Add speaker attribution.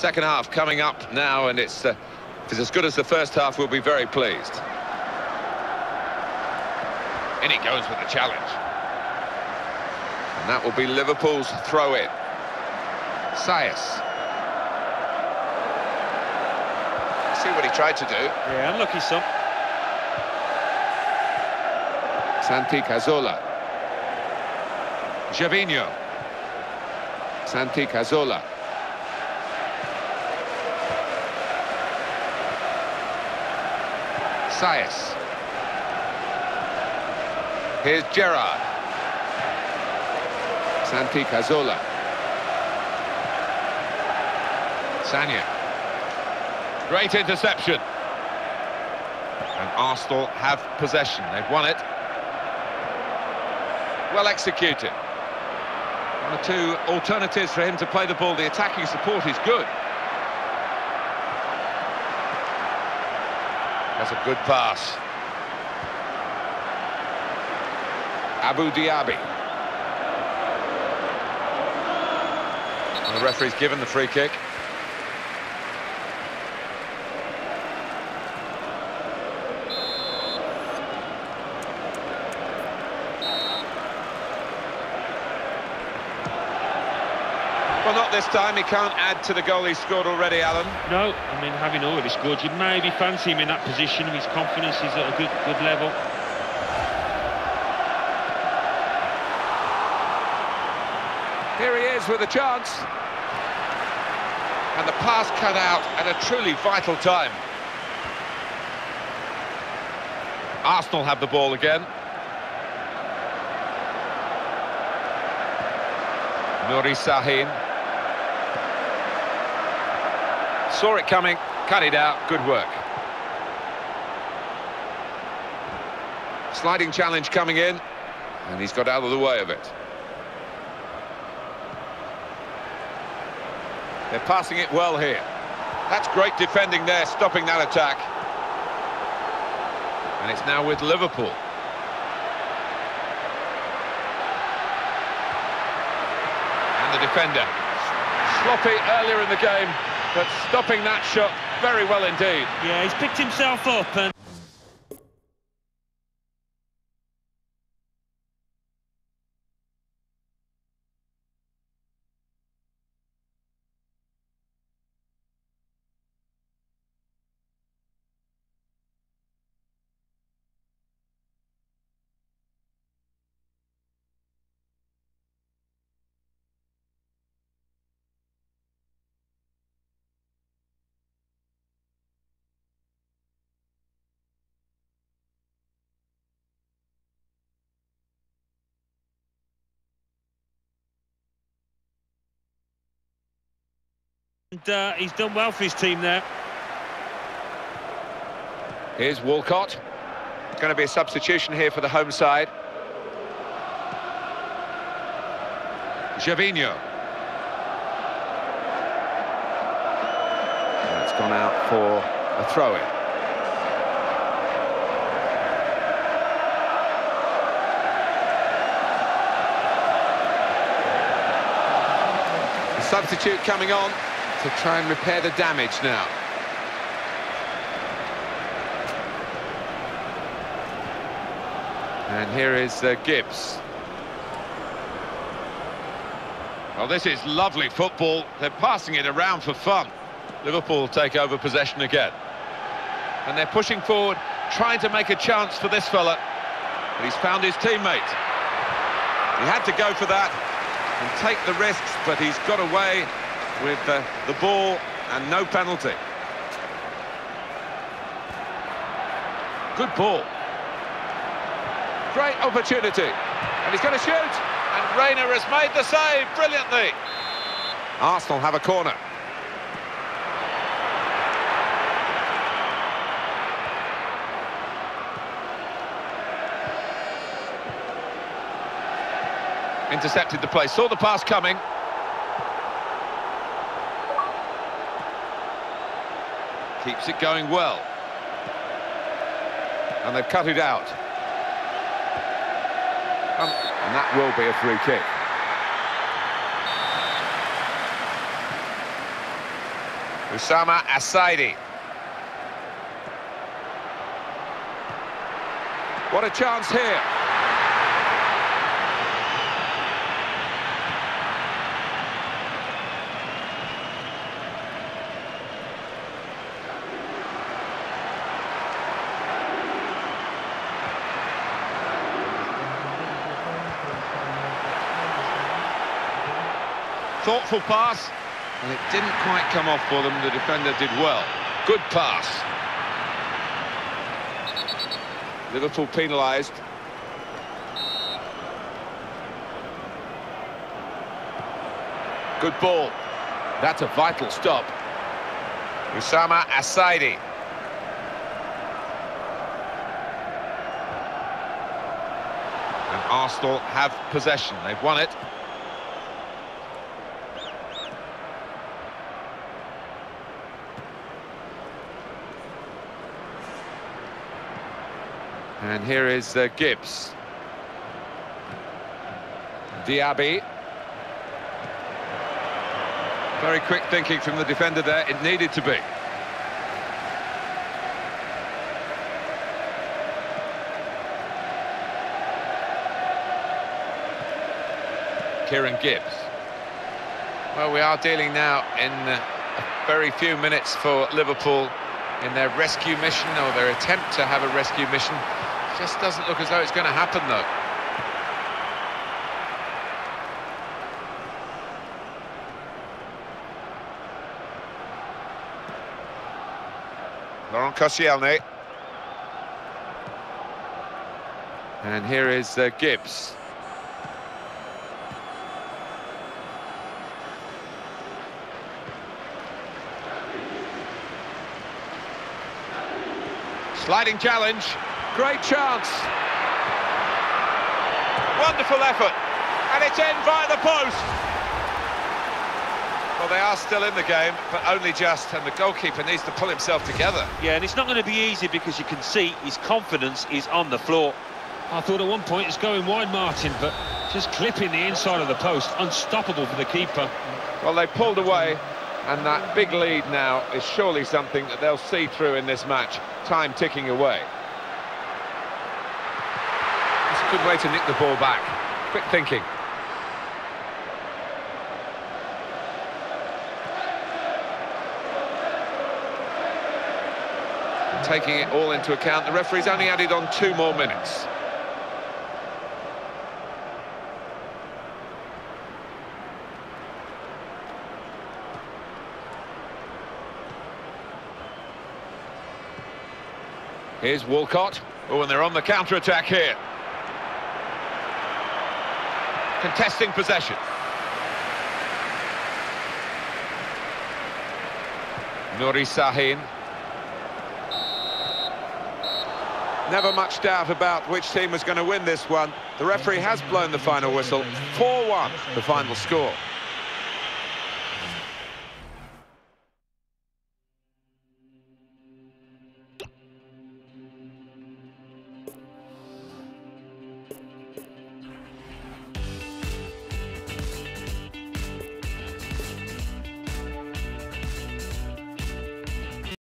Speaker 1: Second half coming up now, and it's, uh, if it's as good as the first half, we'll be very pleased. In he goes with the challenge. And that will be Liverpool's throw-in. Saïss. See what he tried to do.
Speaker 2: Yeah, unlucky some.
Speaker 1: Santi Cazorla. Gervinho. Santi Cazorla. Saïss. Here's Gerrard. Santi Cazorla. Sagna. Great interception. And Arsenal have possession. They've won it. Well executed. One or two alternatives for him to play the ball. The attacking support is good. That's a good pass. Abu Diaby. And the referee's given the free kick. Well, not this time. He can't add to the goal he scored already, Alan.
Speaker 2: No, I mean, having already scored, you'd maybe fancy him in that position. His confidence is at a good, good level.
Speaker 1: Here he is with a chance. And the pass cut out at a truly vital time. Arsenal have the ball again. Nuri Sahin. Saw it coming, cut it out, good work. Sliding challenge coming in, and he's got out of the way of it. They're passing it well here. That's great defending there, stopping that attack. And it's now with Liverpool. And the defender. Sloppy earlier in the game, but stopping that shot very well indeed.
Speaker 2: Yeah, he's picked himself up and... And uh, he's done well for his team there.
Speaker 1: Here's Walcott. It's going to be a substitution here for the home side. Gervinho. That's gone out for a throw-in. Substitute coming on to try and repair the damage now. And here is uh, Gibbs. Well, this is lovely football. They're passing it around for fun. Liverpool take over possession again. And they're pushing forward, trying to make a chance for this fella. But he's found his teammate. He had to go for that and take the risks, but he's got away with uh, the ball and no penalty. Good ball. Great opportunity. And he's going to shoot. And Reina has made the save brilliantly. Arsenal have a corner. Intercepted the play, saw the pass coming. Keeps it going well. And they've cut it out. Um, and that will be a free kick. Oussama Assaidi. What a chance here. Thoughtful pass, and it didn't quite come off for them. The defender did well. Good pass. Liverpool penalised. Good ball. That's a vital stop. Oussama Assaidi. And Arsenal have possession. They've won it. And here is uh, Gibbs. Diaby. Very quick thinking from the defender there. It needed to be. Kieran Gibbs. Well, we are dealing now in a very few minutes for Liverpool in their rescue mission or their attempt to have a rescue mission. Just doesn't look as though it's going to happen, though. Laurent Koscielny. And here is uh, Gibbs. Sliding challenge. Great chance. Wonderful effort. And it's in by the post. Well, they are still in the game, but only just, and the goalkeeper needs to pull himself together.
Speaker 2: Yeah, and it's not going to be easy because you can see his confidence is on the floor. I thought at one point it's going wide, Martin, but just clipping the inside of the post, unstoppable for the keeper.
Speaker 1: Well, they pulled away, and that big lead now is surely something that they'll see through in this match. Time ticking away. Good way to nick the ball back. Quick thinking. Taking it all into account, the referee's only added on two more minutes. Here's Walcott. Oh, and they're on the counter-attack here. Contesting possession. Nuri Sahin. Never much doubt about which team was going to win this one. The referee has blown the final whistle. 4-1, the final score.